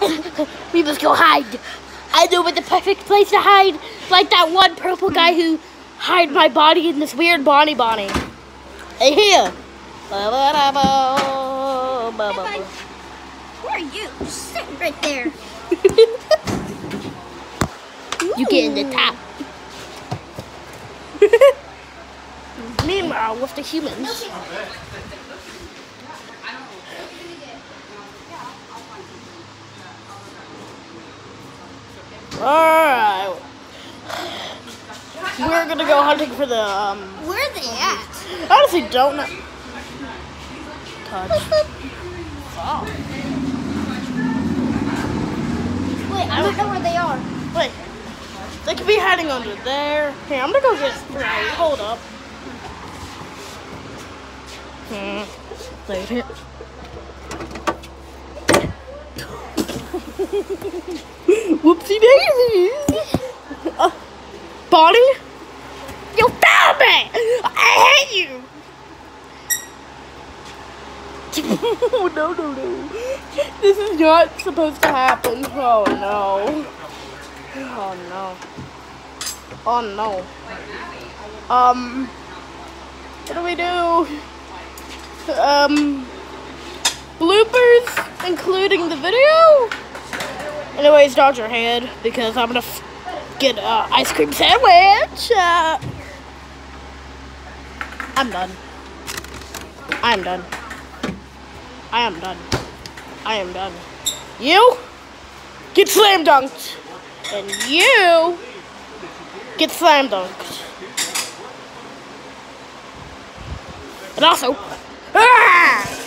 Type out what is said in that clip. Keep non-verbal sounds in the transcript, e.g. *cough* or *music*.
*laughs* we must go hide. I know where the perfect place to hide. Like that one purple guy who hid my body in this weird Bonnie Bonnie. Hey here. Where are you? Sitting right there. *laughs* You get in the top. *laughs* Meanwhile, with the humans. Alright. We're gonna go hunting for the, um, Where are they at? I honestly don't know. Touch. Oh. Wait, I don't know where they are. Wait. They could be hiding under there. Hey, I'm gonna go get Sprite. Hold up. Hmm. Wait here. *laughs* Whoopsie daisies! Uh, Bonnie? You found me! I hate you! *laughs* oh, no, no, no. This is not supposed to happen. Oh, no. Oh, no. Oh, no. Um, what do we do? Um, bloopers, including the video? Anyways, dodge your head, because I'm gonna get a ice cream sandwich. Uh, I'm done. I'm done. I am done. I am done. You get slam dunked. And you get slam dunked. And also, *laughs* ah!